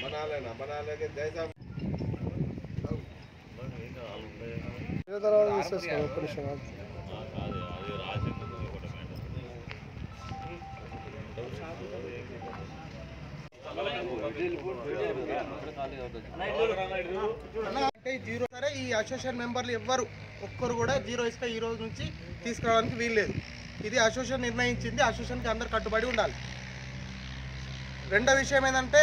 बना लेना बना लेके जैसा అంటే జీరో సరే ఈ అసోసియేషన్ మెంబర్లు ఎవ్వరు ఒక్కరు కూడా జీరో ఇసుక ఈ రోజు నుంచి తీసుకురావడానికి వీల్లేదు ఇది అసోసియేషన్ నిర్ణయించింది అసోసియేషన్కి అందరు కట్టుబడి ఉండాలి రెండో విషయం ఏంటంటే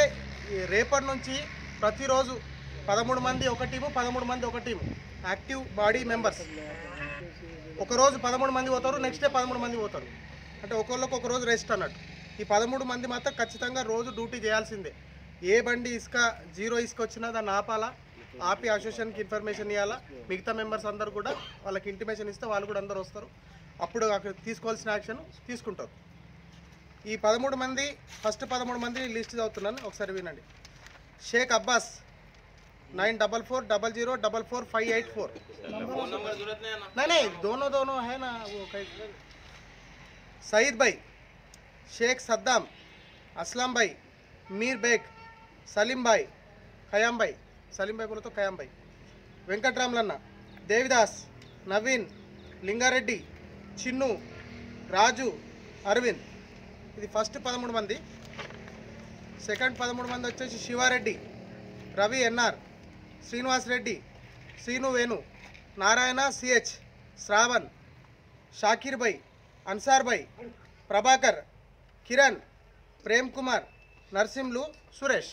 రేపటి నుంచి ప్రతిరోజు పదమూడు మంది ఒక టీము పదమూడు మంది ఒక టీము యాక్టివ్ బాడీ మెంబర్స్. ఒకరోజు పదమూడు మంది పోతారు నెక్స్ట్ డే పదమూడు మంది పోతారు. అంటే ఒకళ్ళకి ఒక రోజు రెస్ట్ అన్నట్టు. ఈ పదమూడు మంది మాత్రం ఖచ్చితంగా రోజు డ్యూటీ చేయాల్సిందే. ఏ బండి ఇసుక జీరో ఇసుక వచ్చినా దాన్ని ఆపాలా? ఆపి అసోసియేషన్కి ఇన్ఫర్మేషన్ ఇవ్వాలా మిగతా మెంబర్స్ అందరు కూడా వాళ్ళకి ఇంటిమేషన్ ఇస్తే వాళ్ళు కూడా అందరు వస్తారు. అప్పుడు అక్కడ తీసుకోవాల్సిన యాక్షన్ తీసుకుంటారు. ఈ పదమూడు మంది ఫస్ట్ పదమూడు మంది లిస్ట్ చదువుతున్నాను ఒకసారి వినండి Shaikh Abbas nine double four double zero double four five eight four नहीं नहीं दोनों दोनों है ना वो कहीं सईद भाई शेख सद्दाम असलम भाई मीर बेग सलीम भाई खयाम भाई सलीम भाई बोलो तो खयाम भाई వెంకట్రామ్లన్న దేవిదాస్ నవీన్ లింగారెడ్డి చిన్ను రాజు అరవింద్ ఇది ఫస్ట్ పదమూడు మంది. సెకండ్ పదమూడు మంది వచ్చేసి Shivareddy Ravi N R Srinivas Reddy Srinu Venu Narayana CH Shravan Shakir bhai Ansar bhai Prabhakar Kiran Prem Kumar Narsimhulu Suresh.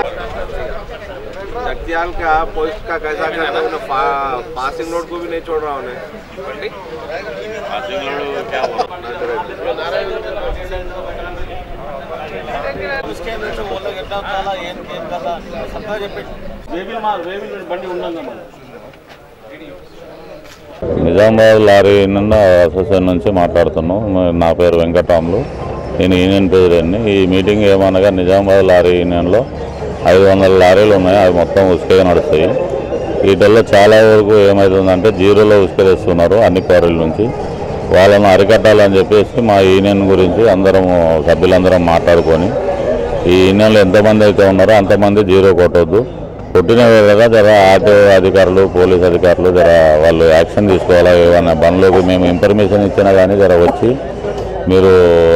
Jagtial का पोस्ट का कैसा करता है उन्हें पा, पासिंग नोट को भी नहीं छोड़ रहा उन्हें पासिंग लोड क्या हुआ నిజామాబాద్ లారీ నిన్న అసోసియేషన్ నుంచి మాట్లాడుతున్నాం మ- నా పేరు వెంకటరాములు నేను యూనియన్ ప్రెసిడెంట్ని ఈ మీటింగ్ ఏమనగా నిజామాబాద్ లారీ యూనియన్లో ఐదు వందల లారీలు ఉన్నాయి. అవి మొత్తం ఉసుకగా నడుస్తాయి. వీటిల్లో చాలా వరకు ఏమవుతుందంటే జీరోలో ఉసుకలేస్తున్నారు అన్ని క్వారీల నుంచి. వాళ్ళను అరికట్టాలని చెప్పేసి మా యూనియన్ గురించి అందరం సభ్యులందరం మాట్లాడుకొని ఈ యూనియన్లో ఎంతమంది అయితే ఉన్నారో అంతమంది జీరో కొట్టొద్దు. కొట్టిన వేళగా జర ఆటో అధికారులు పోలీస్ అధికారులు జర వాళ్ళు యాక్షన్ తీసుకోవాలా ఏమైనా బండ్లోకి మేము ఇన్ఫర్మేషన్ ఇచ్చినా కానీ జర వచ్చి మీరు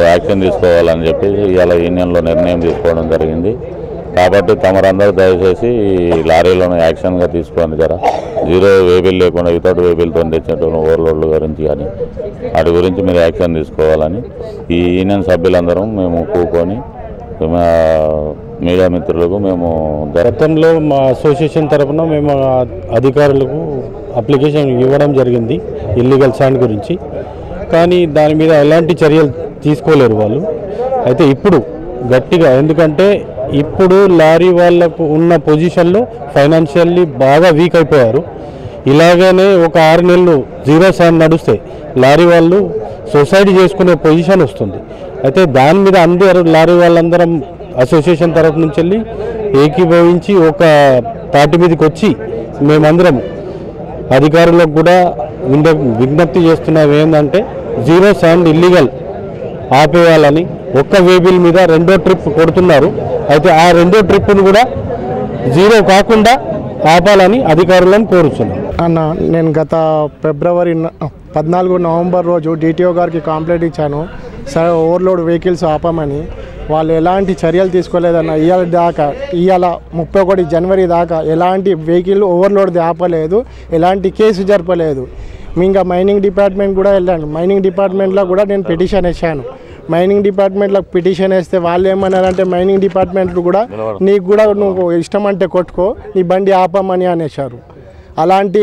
యాక్షన్ తీసుకోవాలని చెప్పేసి ఇవాళ యూనియన్లో నిర్ణయం తీసుకోవడం జరిగింది. కాబట్టి తమరందరూ దయచేసి లారీలను యాక్షన్గా తీసుకోండి జర. జీరో వేబిల్ లేకుండా వితౌట్ వేబిల్తో తెచ్చినటువంటి ఓవర్లోడ్ల గురించి కానీ వాటి గురించి మీరు యాక్షన్ తీసుకోవాలని ఈ యూనియన్ సభ్యులందరం మేము కూకొని మా మీడియా మిత్రులకు మేము గతంలో మా అసోసియేషన్ తరఫున మేము అధికారులకు అప్లికేషన్ ఇవ్వడం జరిగింది ఇల్లీగల్ శాండ్ గురించి. కానీ దాని మీద ఎలాంటి చర్యలు తీసుకోలేరు వాళ్ళు. అయితే ఇప్పుడు గట్టిగా ఎందుకంటే ఇప్పుడు లారీ వాళ్ళకు ఉన్న పొజిషన్లో ఫైనాన్షియల్లీ బాగా వీక్ అయిపోయారు. ఇలాగనే ఒక ఆరు నెలలు జీరో శాండ్ నడిస్తే లారీ వాళ్ళు సొసైటీ చేసుకునే పొజిషన్ వస్తుంది. అయితే దాని మీద అందరూ లారీ వాళ్ళందరం అసోసియేషన్ తరఫు నుంచి వెళ్ళి ఏకీభవించి ఒక తాటి మీదకి వచ్చి మేమందరం అధికారులకు కూడా విజ్ఞ విజ్ఞప్తి చేస్తున్నాం ఏంటంటే జీరో శాండ్ ఇల్లీగల్ ఆపేయాలని ఒక్క వేబిల్ మీద రెండో ట్రిప్ కొడుతున్నారు. అయితే ఆ రెండో ట్రిప్ను కూడా జీరో కాకుండా ఆపాలని అధికారులను కోరుతున్నాం అన్న నేను గత ఫిబ్రవరి న- పద్నాలుగు నవంబర్ రోజు డిటిఓ గారికి కంప్లైంట్ ఇచ్చాను. సరే ఓవర్లోడ్ వెహికల్స్ ఆపమని. వాళ్ళు ఎలాంటి చర్యలు తీసుకోలేదన్న ఇవాళ దాకా ఇవాళ ముప్పై ఒకటి జనవరి దాకా ఎలాంటి వెహికల్ ఓవర్లోడ్ ఆపలేదు ఎలాంటి కేసు జరపలేదు. ఇంకా మైనింగ్ డిపార్ట్మెంట్ కూడా వెళ్ళాను మైనింగ్ డిపార్ట్మెంట్లో కూడా నేను పిటిషన్ వేసాను మైనింగ్ డిపార్ట్మెంట్లో పిటిషన్ వేస్తే వాళ్ళు ఏమన్నారంటే మైనింగ్ డిపార్ట్మెంట్ కూడా నీకు కూడా నువ్వు ఇష్టం అంటే కొట్టుకో నీ బండి ఆపమని అనేశారు. అలాంటి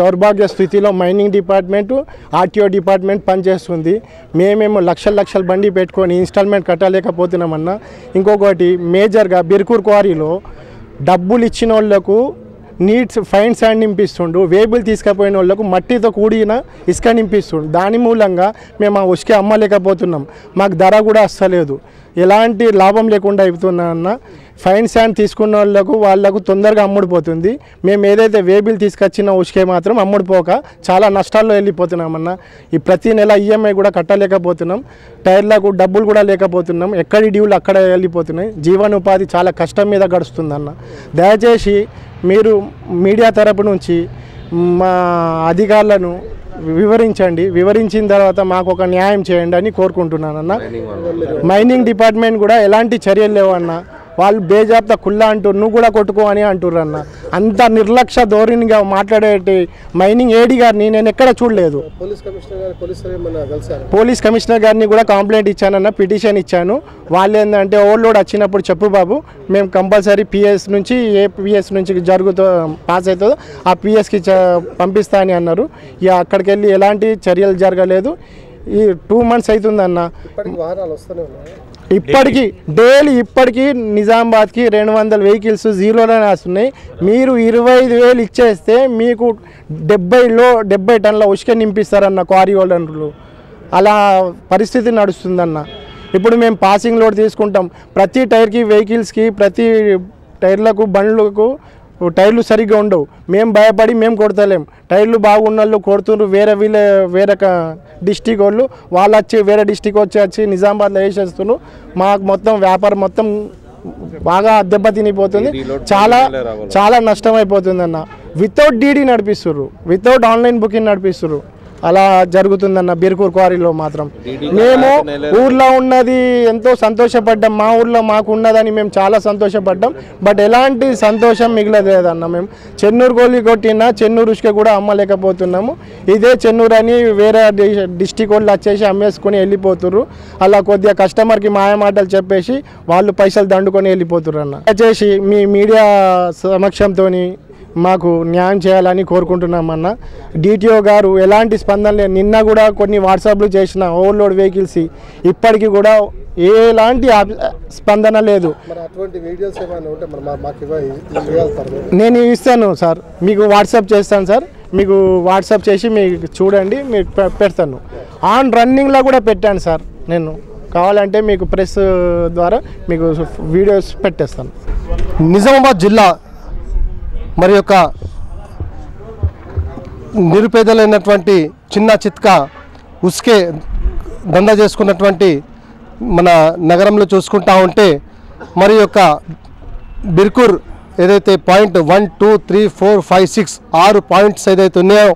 దౌర్భాగ్య స్థితిలో మైనింగ్ డిపార్ట్మెంటు ఆర్టీఓ డిపార్ట్మెంట్ పనిచేస్తుంది. మేమేమో లక్షల లక్షల బండి పెట్టుకొని ఇన్స్టాల్మెంట్ కట్టలేకపోతున్నామన్నా. ఇంకొకటి మేజర్గా బిర్కూర్ క్వారీలో డబ్బులు ఇచ్చిన వాళ్ళకు నీడ్స్ ఫైన్ శాండ్ నింపిస్తుండు. వేబుల్ తీసుకుపోయిన వాళ్ళకు మట్టితో కూడిన ఇసుక నింపిస్తుండు. దాని మూలంగా మేము ఆ ఉసుకే అమ్మలేకపోతున్నాం. మాకు ధర కూడా అస్సలేదు ఎలాంటి లాభం లేకుండా అయిపోతున్నా ఫైన్ శాండ్ తీసుకున్న వాళ్ళకు వాళ్ళకు తొందరగా అమ్ముడిపోతుంది. మేము ఏదైతే వేబిల్ తీసుకొచ్చిన ఉసుకే మాత్రం అమ్ముడిపోక చాలా నష్టాల్లో వెళ్ళిపోతున్నామన్న ఈ ప్రతి నెల ఈఎంఐ కూడా కట్టలేకపోతున్నాం. టైర్లకు డబ్బులు కూడా లేకపోతున్నాం. ఎక్కడి డ్యూలు అక్కడ వెళ్ళిపోతున్నాయి. జీవనోపాధి చాలా కష్టం మీద గడుస్తుందన్న. దయచేసి మీరు మీడియా తరపు నుంచి మా అధికారులను వివరించండి. వివరించిన తర్వాత మాకు ఒక న్యాయం చేయండి అని కోరుకుంటున్నానన్న. మైనింగ్ డిపార్ట్మెంట్ కూడా ఎలాంటి చర్యలు లేవన్న వాళ్ళు బేజాబ్తా కుల్లా అంటారు నువ్వు కూడా కొట్టుకో అని అంటుర్రు అన్న అంత నిర్లక్ష్య ధోరణిగా మాట్లాడేటి మైనింగ్ ఏడి గారిని నేను ఎక్కడ చూడలేదు. పోలీస్ కమిషనర్ గారిని కూడా కంప్లైంట్ ఇచ్చానన్న పిటిషన్ ఇచ్చాను. వాళ్ళు ఏంటంటే ఓవర్లోడ్ వచ్చినప్పుడు చెప్పు బాబు మేము కంపల్సరీ పిఎస్ నుంచి ఏ పిఎస్ నుంచి జరుగుతో పాస్ అవుతుందో ఆ పిఎస్కి పంపిస్తా అని అన్నారు. ఇక అక్కడికి వెళ్ళి ఎలాంటి చర్యలు జరగలేదు. ఈ టూ మంత్స్ అవుతుందన్న. వస్తూనే ఉన్నాయి? ఇప్పటికీ డైలీ ఇప్పటికీ నిజామాబాద్కి రెండు వందల వెహికల్స్ జీరోలోనే వస్తున్నాయి మీరు ఇరవై ఐదు వేలు ఇచ్చేస్తే మీకు డెబ్బైలో డెబ్బై టన్నుల ఉసుక నింపిస్తారన్న క్వారీ హోల్డర్లు. అలా పరిస్థితి నడుస్తుందన్న. ఇప్పుడు మేము పాసింగ్ లోడ్ తీసుకుంటాం. ప్రతి టైర్కి వెహికల్స్కి ప్రతి టైర్లకు బండ్లకు టైర్లు సరిగ్గా ఉండవు. మేము భయపడి మేము కొడతలేం. టైర్లు బాగున్న వాళ్ళు కొడుతుండ్రు వేరే వీళ్ళ వేరే డిస్టిక్ వాళ్ళు. వాళ్ళు వచ్చి వేరే డిస్టిక్ వచ్చి వచ్చి నిజామాబాద్లో వేసేస్తున్నారు మాకు మొత్తం వ్యాపారం మొత్తం బాగా దెబ్బతినిపోతుంది చాలా చాలా నష్టం అయిపోతుంది అన్న వితౌట్ డీడీ నడిపిస్తుర్రు వితౌట్ ఆన్లైన్ బుకింగ్ నడిపిస్తుర్రు అలా జరుగుతుందన్న బీర్కూర్ క్వారీలో మాత్రం. మేము ఊర్లో ఉన్నది ఎంతో సంతోషపడ్డాం. మా ఊర్లో మాకు ఉన్నదని మేము చాలా సంతోషపడ్డాం. బట్ ఎలాంటి సంతోషం మిగలలేదన్న మేము. చెన్నూరు గోళీ కొట్టినా చెన్నూరు ఉష్క కూడా అమ్మలేకపోతున్నాము. ఇదే చెన్నూరు అని వేరే డిస్టిక్ వాళ్ళు వచ్చేసి అమ్మేసుకొని వెళ్ళిపోతుర్రు. అలా కొద్దిగా కస్టమర్కి మాయమాటలు చెప్పేసి వాళ్ళు పైసలు దండుకొని వెళ్ళిపోతుర్రు అన్న. దయచేసి మీ మీడియా సమక్షంతో మాకు న్యాయం చేయాలని కోరుకుంటున్నామన్న. డిటిఓ గారు ఎలాంటి స్పందన లేదు నిన్న కూడా కొన్ని వాట్సాప్లు చేసిన ఓవర్లోడ్ వెహికల్స్ ఇప్పటికీ కూడా ఎలాంటి స్పందన లేదు? నేను ఇస్తాను సార్. మీకు వాట్సాప్ చేస్తాను సార్. మీకు వాట్సాప్ చేసి మీకు చూడండి మీకు పె- పెడతాను. ఆన్ రన్నింగ్లో కూడా పెట్టాను సార్ నేను. కావాలంటే మీకు ప్రెస్ ద్వారా మీకు వీడియోస్ పెట్టేస్తాను. నిజామాబాద్ జిల్లా మరి యొక్క నిరుపేదలైనటువంటి చిన్న చిత్క ఉసుకే దందా చేసుకున్నటువంటి మన నగరంలో చూసుకుంటా ఉంటే మరి యొక్క బిర్కూర్ ఏదైతే point one two three four five six ఆరు పాయింట్స్ ఏదైతే ఉన్నాయో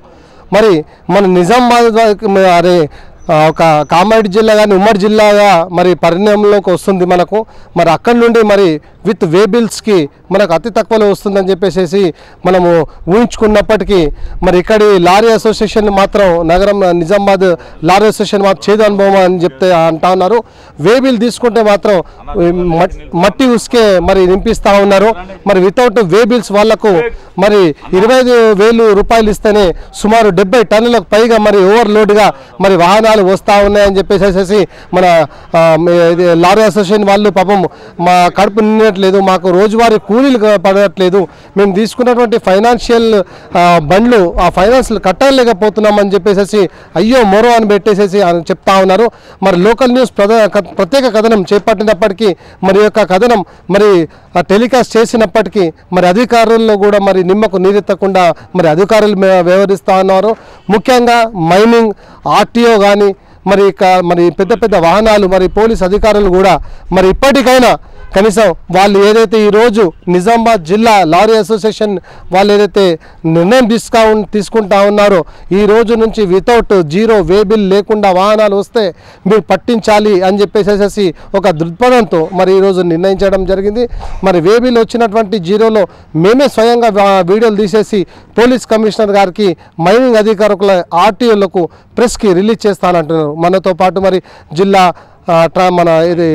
మరి మన నిజామాబాద్ అరే ఒక కామారెడ్డి జిల్లా కానీ ఉమ్మడి జిల్లాగా మరి పరిణామంలోకి వస్తుంది మనకు. మరి అక్కడి నుండి మరి విత్ వేబిల్స్కి మనకు అతి తక్కువలో వస్తుందని చెప్పేసి మనము ఊహించుకున్నప్పటికీ మరి ఇక్కడి లారీ అసోసియేషన్ మాత్రం నగరం నిజామాబాద్ లారీ అసోసియేషన్ మాత్రం చేదు అనుభవం అని చెప్తే అంటా ఉన్నారు. వేబిల్ తీసుకుంటే మాత్రం మట్టి ఉసుకే మరి నింపిస్తూ ఉన్నారు. మరి వితౌట్ వేబిల్స్ వాళ్ళకు మరి ఇరవై ఐదు వేలు రూపాయలు ఇస్తేనే సుమారు డెబ్బై టన్నులకు పైగా మరి ఓవర్లోడ్గా మరి వాహనాలు వస్తూ ఉన్నాయని చెప్పేసి మన ఇది లారీ అసోసియేషన్ వాళ్ళు పాపం మా కడుపు నిండట్లేదు మాకు రోజువారీ కూలీలు పడట్లేదు. మేము తీసుకున్నటువంటి ఫైనాన్షియల్ బండ్లు ఆ ఫైనాన్స్ కట్టలేకపోతున్నామని చెప్పేసి అయ్యో మొరో అని పెట్టేసేసి చెప్తా ఉన్నారు. మరి లోకల్ న్యూస్ ప్రత్యేక కథనం చేపట్టినప్పటికీ మరి యొక్క కథనం మరి టెలికాస్ట్ చేసినప్పటికీ మరి అధికారుల్లో కూడా మరి నిమ్మకు నీరెత్తకుండా మరి అధికారులు మే- వ్యవహరిస్తూ ఉన్నారు. ముఖ్యంగా మైనింగ్ ఆర్టీఓ కానీ మరి క- మరి పెద్ద పెద్ద వాహనాలు మరి పోలీస్ అధికారులు కూడా మరి ఇప్పటికైనా కనీసం వాళ్ళు ఏదైతే ఈరోజు నిజామాబాద్ జిల్లా లారీ అసోసియేషన్ వాళ్ళు ఏదైతే నిర్ణయం తీసుకా తీసుకుంటా ఉన్నారో ఈ రోజు నుంచి వితౌట్ జీరో వే బిల్ లేకుండా వాహనాలు వస్తే మీరు పట్టించాలి అని చెప్పేసేసి ఒక దృక్పథంతో మరి ఈరోజు నిర్ణయించడం జరిగింది. మరి వే బిల్ వచ్చినటువంటి జీరోలో మేమే స్వయంగా వీడియోలు తీసేసి పోలీస్ కమిషనర్ గారికి మైనింగ్ అధికారుల ఆర్టీఓలకు ప్రెస్కి రిలీజ్ చేస్తానంటున్నారు. మనతో పాటు మరి జిల్లా మన ఇది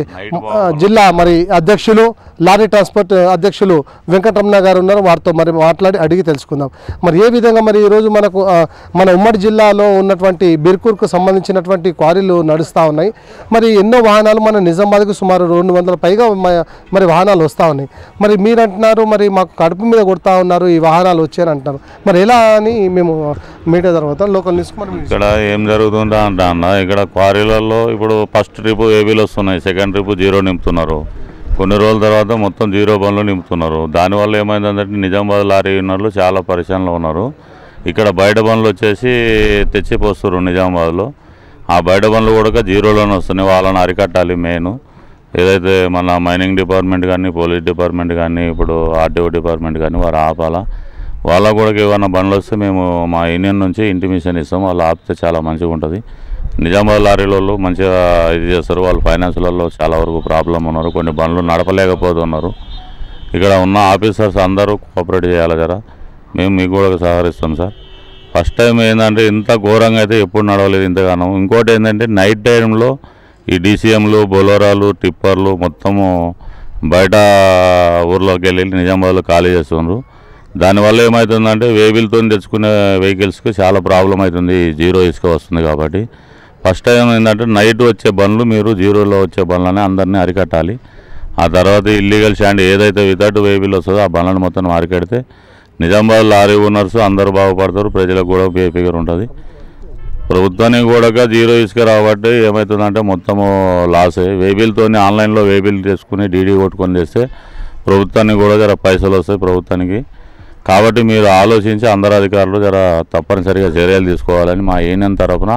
జిల్లా మరి అధ్యక్షులు లారీ ట్రాన్స్పోర్ట్ అధ్యక్షులు వెంకటరమణ గారు ఉన్నారు. వారితో మరి మాట్లాడి అడిగి తెలుసుకుందాం. మరి ఏ విధంగా మరి ఈరోజు మనకు మన ఉమ్మడి జిల్లాలో ఉన్నటువంటి బిర్కూర్కు సంబంధించినటువంటి క్వారీలు నడుస్తూ ఉన్నాయి. మరి ఎన్నో వాహనాలు మన నిజామాబాద్కు సుమారు రెండు వందల పైగా మరి వాహనాలు వస్తూ ఉన్నాయి. మరి మీరు అంటున్నారు మరి మాకు కడుపు మీద కొడతా ఉన్నారు ఈ వాహనాలు వచ్చాయని అంటున్నారు. మరి ఎలా అని మేము మీడియా తర్వాత లోకల్ న్యూస్ ఇక్కడ ఏం జరుగుతుందా అంటే అన్న ఇక్కడ క్వారీలలో ఇప్పుడు ఫస్ట్ ట్రిప్ ఏబీలు వస్తున్నాయి సెకండ్ ట్రిప్ జీరో నింపుతున్నారు. కొన్ని రోజుల తర్వాత మొత్తం జీరో బండ్లు నింపుతున్నారు. దానివల్ల ఏమైందంటే నిజామాబాద్ లారీ ఉన్నారు చాలా పరిశ్రమలో ఉన్నారు. ఇక్కడ బయట బండ్లు వచ్చేసి తెచ్చిపోస్తారు నిజామాబాద్లో. ఆ బయట బండ్లు కూడా జీరోలోనే వస్తున్నాయి వాళ్ళని అరికట్టాలి మెయిన్. ఏదైతే మన మైనింగ్ డిపార్ట్మెంట్ కానీ పోలీస్ డిపార్ట్మెంట్ కానీ ఇప్పుడు ఆర్టీఓ డిపార్ట్మెంట్ కానీ వారు ఆపాలా? వాళ్ళకు కూడా ఏమైనా బండ్లు వస్తే మేము మా యూనియన్ నుంచి ఇంటిమేషన్ ఇస్తాం వాళ్ళు ఆపితే చాలా మంచిగా ఉంటుంది. నిజామాబాద్ లారీలలో మంచిగా ఇది చేస్తారు. వాళ్ళు ఫైనాన్స్లలో చాలా వరకు ప్రాబ్లం ఉన్నారు. కొన్ని బండ్లు నడపలేకపోతున్నారు. ఇక్కడ ఉన్న ఆఫీసర్స్ అందరూ కోఆపరేట్ చేయాలి కదా మేము మీకు కూడా సహకరిస్తాం సార్. ఫస్ట్ టైం ఏంటంటే ఇంత ఘోరంగా అయితే ఎప్పుడు నడవలేదు ఇంతగానో. ఇంకోటి ఏంటంటే నైట్ టైంలో ఈ డీసీఎంలు బొలోరాలు టిప్పర్లు మొత్తము బయట ఊర్లోకి వెళ్ళి నిజామాబాద్లో ఖాళీ చేస్తున్నారు దానివల్ల ఏమవుతుందంటే వేబిల్తో తెచ్చుకునే వెహికల్స్కి చాలా ప్రాబ్లం అవుతుంది. జీరో ఇసుక వస్తుంది కాబట్టి. ఫస్ట్ టైం ఏంటంటే నైట్ వచ్చే బండ్లు మీరు జీరోలో వచ్చే బండ్లని అందరినీ అరికట్టాలి. ఆ తర్వాత ఇల్లీగల్ స్టాండ్ ఏదైతే వితౌట్ వెహికల్ వస్తుందో ఆ బండ్లను మొత్తం అరికెడితే నిజామాబాద్ లారీ ఓనర్స్ అందరూ బాగుపడతారు. ప్రజలకు కూడా పే ఫిగర్ ఉంటుంది. ప్రభుత్వానికి కూడా జీరో ఇసుక రాబట్టి ఏమవుతుందంటే మొత్తము లాసే. వెహికల్తో ఆన్లైన్లో వేబిల్ చేసుకుని డీడీ కొట్టుకొని చేస్తే ప్రభుత్వానికి కూడా జర పైసలు వస్తాయి ప్రభుత్వానికి. కాబట్టి మీరు ఆలోచించి అందరు అధికారులు జర తప్పనిసరిగా చర్యలు తీసుకోవాలని మా యూనియన్ తరఫున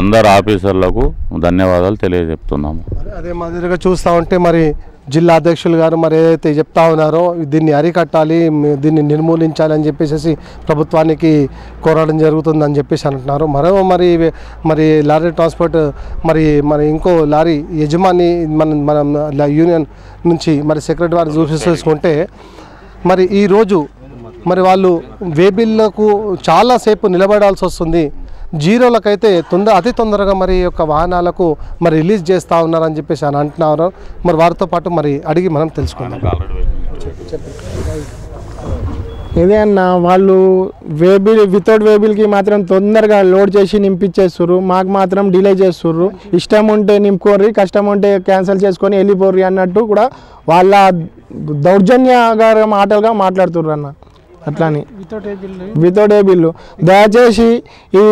అందరు ఆఫీసర్లకు ధన్యవాదాలు తెలియజెప్తున్నాము. అదే మాదిరిగా చూస్తూ ఉంటే మరి జిల్లా అధ్యక్షులు గారు మరి ఏదైతే చెప్తా ఉన్నారో దీన్ని అరికట్టాలి దీన్ని నిర్మూలించాలి అని చెప్పేసి ప్రభుత్వానికి కోరడం జరుగుతుందని చెప్పేసి అంటున్నారు. మరో మరి మరి లారీ ట్రాన్స్పోర్ట్ మరి మరి ఇంకో లారీ యజమాని మన మనం యూనియన్ నుంచి మరి సెక్రటరీ వారు చూపిస్తుంటే మరి ఈరోజు మరి వాళ్ళు వేబిల్లకు చాలాసేపు నిలబడాల్సి వస్తుంది. జీరోలకైతే తొందర అతి తొందరగా మరి యొక్క వాహనాలకు మరి రిలీజ్ చేస్తూ ఉన్నారని చెప్పేసి అని అంటున్నారు. మరి వారితో పాటు మరి అడిగి మనం తెలుసుకుందాం. ఇదే అన్న వాళ్ళు వేబిల్ వితౌట్ వేబిల్కి మాత్రం తొందరగా లోడ్ చేసి నింపించేస్తుర్రు. మాకు మాత్రం డిలే చేస్తుర్రు. ఇష్టం ఉంటే నింపుకోర్రి కష్టం ఉంటే క్యాన్సిల్ చేసుకొని వెళ్ళిపోర్రి అన్నట్టు కూడా వాళ్ళ దౌర్జన్యకర మాటలుగా మాట్లాడుతుర్రు అన్న. అట్లాని. వితౌట్ ఏ బిల్లు దయచేసి ఈ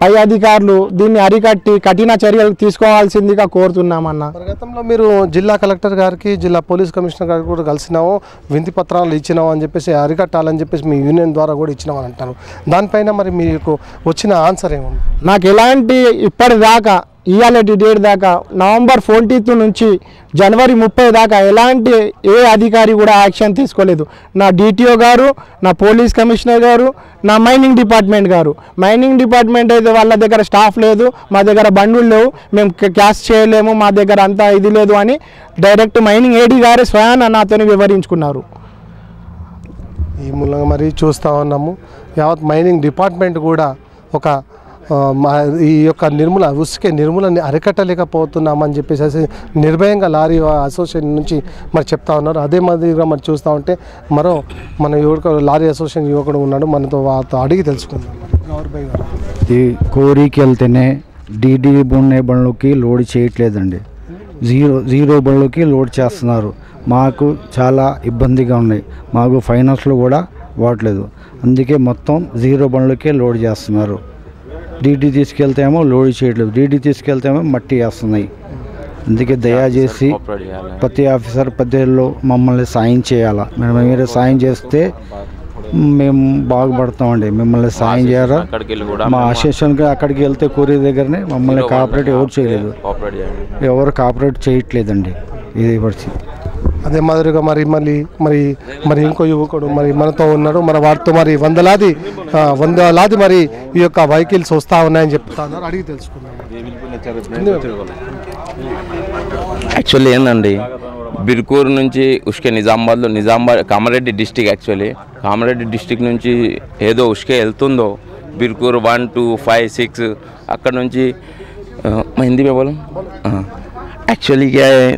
పై అధికారులు దీన్ని అరికట్టి కఠిన చర్యలు తీసుకోవాల్సిందిగా కోరుతున్నామన్న. గతంలో మీరు జిల్లా కలెక్టర్ గారికి జిల్లా పోలీస్ కమిషనర్ గారికి కూడా కలిసినాము. వింతి పత్రాలు ఇచ్చినాము అని చెప్పేసి అరికట్టాలని చెప్పేసి మీ యూనియన్ ద్వారా కూడా ఇచ్చినామని అంటారు. దానిపైన మరి మీకు వచ్చిన ఆన్సర్ ఏముంది? నాకు ఎలాంటి ఇప్పటిదాకా ఇవాళ డేట్ దాకా నవంబర్ ఫోర్టీన్త్ నుంచి జనవరి ముప్పై దాకా ఎలాంటి ఏ అధికారి కూడా యాక్షన్ తీసుకోలేదు. నా డిటిఓ గారు నా పోలీస్ కమిషనర్ గారు నా మైనింగ్ డిపార్ట్మెంట్ గారు. మైనింగ్ డిపార్ట్మెంట్ అయితే వాళ్ళ దగ్గర స్టాఫ్ లేదు మా దగ్గర బండ్లు లేవు మేము క్యాష్ చేయలేము మా దగ్గర అంతా ఇది లేదు అని డైరెక్ట్ మైనింగ్ ఏడీ గారే స్వయాన నాతో వివరించుకున్నారు. ఈ మూలంగా మరి చూస్తూ ఉన్నాము. యావత్ మైనింగ్ డిపార్ట్మెంట్ కూడా ఒక మా ఈ యొక్క నిర్మూల ఉసుకే నిర్మూలని అరికట్టలేకపోతున్నామని చెప్పేసి నిర్భయంగా లారీ అసోసియేషన్ నుంచి మరి చెప్తా ఉన్నారు. అదే మాదిరిగా మరి చూస్తూ ఉంటే మరో మన యువకుడు లారీ అసోసియేషన్ యువకుడు ఉన్నాడు. మనతో వారితో అడిగి తెలుసుకుందాం. ఈ కోరికి వెళ్తేనే డీడీ బున్నే బండ్లకి లోడ్ చేయట్లేదండి. జీరో జీరో బండ్లకి లోడ్ చేస్తున్నారు. మాకు చాలా ఇబ్బందిగా ఉన్నాయి. మాకు ఫైనాన్స్లో కూడా వాడలేదు. అందుకే మొత్తం జీరో బండ్లకే లోడ్ చేస్తున్నారు. డీడీ తీసుకెళ్తేమో లోడ్ చేయట్లేదు. డీడీ తీసుకెళ్తేమో మట్టి వేస్తున్నాయి. అందుకే దయచేసి ప్రతి ఆఫీసర్ పద్ధతిలో మమ్మల్ని సాయం చేయాలా? మేము మీరు సాయం చేస్తే మేము బాగుపడతామండి. మిమ్మల్ని సాయం చేయాలా మా అసోసియేషన్కి అక్కడికి వెళ్తే కూరీ దగ్గరనే మమ్మల్ని కాపరేట్ ఎవరు చేయలేదు. ఎవరు కాపరేట్ చేయట్లేదండి. ఇది పరిస్థితి. అదే మాదిరిగా మరి మళ్ళీ మరి మరి ఇంకో యువకుడు మరి మనతో ఉన్నాడు. మన వాటితో మరి వందలాది వందలాది మరి ఈ యొక్క వెహికల్స్ వస్తూ ఉన్నాయని చెప్తున్నారు. అడిగి తెలుసుకుందాం. యాక్చువల్లీ ఏందండి బిర్కూర్ నుంచి ఉష్కే నిజామాబాద్లో Nizamabad Kamareddy district actually. Kamareddy district నుంచి ఏదో ఉష్కే వెళ్తుందో Birkur one two five six అక్కడ నుంచి హిందీ పేపర్ एक्चुअली क्या है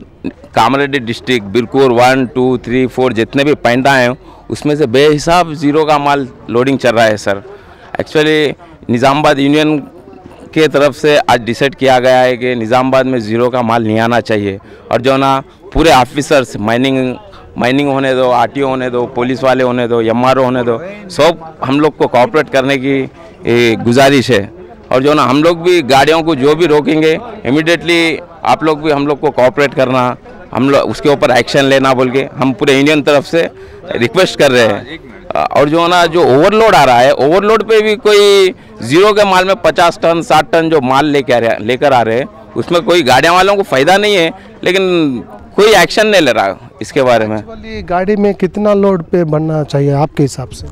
Kamareddy district Birkur one two three four जितने भी आए हैं, उसमें से बेहिसाब ज़ीरो का माल लोडिंग चल रहा है सर एक्चुअली निज़ामबाद यूनियन के तरफ़ से आज डिसाइड किया गया है कि निज़ामबाद में ज़ीरो का माल नहीं आना चाहिए। और जो ना, पूरे ऑफिसर्स माइनिंग माइनिंग होने दो आरटीओ होने दो पुलिस वाले होने दो एमआरओ होने दो, सब हम लोग को कॉपरेट करने की गुजारिश है। और जो ना, हम लोग भी गाड़ियों को जो भी रोकेंगे इमिडिएटली आप लोग भी हम लोग को कॉपरेट करना हम लोग उसके ऊपर एक्शन लेना बोल के हम पूरे यूनियन तरफ़ से रिक्वेस्ट कर रहे हैं। और जो ना जो ओवरलोड आ रहा है ओवरलोड पे भी कोई ज़ीरो के माल में पचास टन साठ टन जो माल लेके आ रहे लेकर आ रहे हैं उसमें कोई गाड़ियाँ वालों को फ़ायदा नहीं है लेकिन कोई एक्शन नहीं ले रहा इसके बारे में। गाड़ी में कितना लोड पे बनना चाहिए आपके हिसाब से?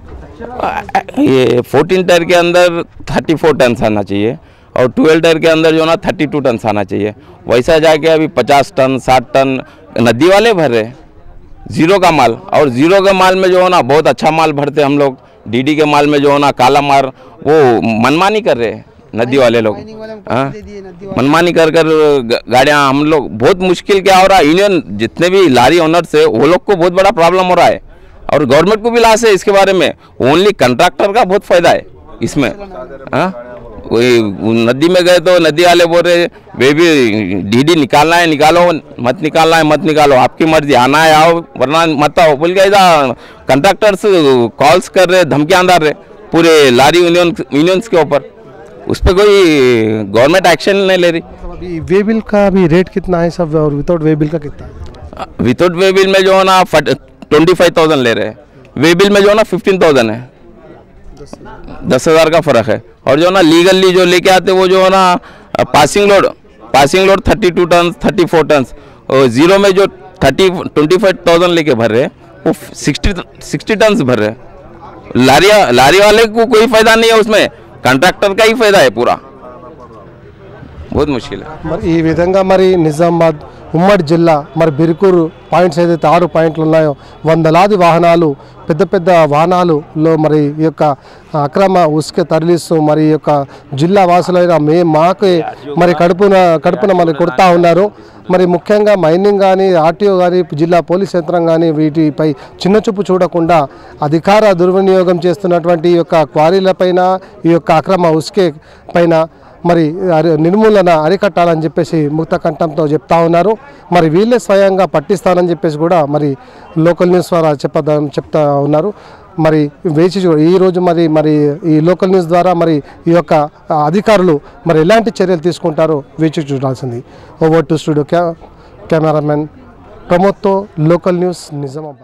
ये फोर्टीन टायर के अंदर थर्टी फोर टन आना चाहिए। और ट्वेल्व टायर के अंदर जो ना थर्टी टू टन आना चाहिए। वैसा जाके अभी पचास टन साठ टन नदी वाले भर रहे ज़ीरो का माल। और ज़ीरो के माल में जो है ना बहुत अच्छा माल भरते हम लोग। डीडी के माल में जो है ना काला मार वो मनमानी कर रहे हैं नदी वाले लोग। हाँ? मनमानी कर कर गाड़ियाँ हम लोग बहुत मुश्किल क्या हो रहा है यूनियन जितने भी लारी ओनर्स है वो लोग को बहुत बड़ा प्रॉब्लम हो रहा है। और गवर्नमेंट को भी लाश है इसके बारे में। ओनली कंट्रैक्टर का बहुत फ़ायदा है इसमें। हाँ? वही नदी में गए तो नदी वाले बोल रहे वे भी डीडी निकालना है निकालो मत निकालना है मत निकालो आपकी मर्ज़ी आना है आओ वरना मत आओ। बोल के इधर कंट्रैक्टर्स कॉल्स कर रहे धमकियाँ डाल रहे पूरे लारी यूनियन यूनियंस के ऊपर। उस पर कोई गवर्नमेंट एक्शन नहीं ले रही। अभी वे बिल का अभी रेट कितना है सब और विदाउट वे बिल का कितना विदाउट वे बिल में जो है ना ट्वेंटी फाइव थाउज़ेंड ले रहे हैं। वे बिल में जो है ना फिफ्टीन थाउज़ेंड है। दस हज़ार का फ़र्क है और जो है ना लीगली जो लेके आते वो जो है ना passing load passing load thirty two ton thirty four ton और जीरो में जो थर्टी ट्वेंटी फाइव थाउजेंड लेके भर रहे हैं वो सिक्सटी सिक्सटी टन भर रहे हैं लारी लारी वाले को कोई फ़ायदा नहीं है उसमें कंट्रैक्टर का ही फ़ायदा है पूरा बहुत मुश्किल है మరి ఈ విధంగా మరి నిజామాబాద్ ఉమ్మడి జిల్లా మరి బిరుకూరు పాయింట్స్ ఏదైతే ఆరు పాయింట్లు ఉన్నాయో వందలాది వాహనాలు పెద్ద పెద్ద వాహనాలులో మరి ఈ యొక్క అక్రమ ఉసుక తరలిస్తూ మరి ఈ యొక్క జిల్లా వాసులైన మే మాకే మరి కడుపున కడుపున మరి కొడతా ఉన్నారు. మరి ముఖ్యంగా మైనింగ్ కానీ ఆర్టీఓ కానీ జిల్లా పోలీస్ యంత్రం కానీ వీటిపై చిన్న చూపు చూడకుండా అధికార దుర్వినియోగం చేస్తున్నటువంటి ఈ యొక్క క్వారీలపైన ఈ యొక్క అక్రమ ఉసుకే పైన మరి అరి నిర్మూలన అరికట్టాలని చెప్పేసి ముక్త కంఠంతో చెప్తా ఉన్నారు. మరి వీళ్ళే స్వయంగా పట్టిస్తానని చెప్పేసి కూడా మరి లోకల్ న్యూస్ ద్వారా చెప్పదా చెప్తా ఉన్నారు. మరి వేచి ఈరోజు మరి మరి ఈ లోకల్ న్యూస్ ద్వారా మరి ఈ యొక్క అధికారులు మరి ఎలాంటి చర్యలు తీసుకుంటారో వేచి చూడాల్సింది. ఓవర్ టు స్టూడియో కె కెమెరామెన్ ప్రమోద్తో లోకల్ న్యూస్ నిజామాబాద్.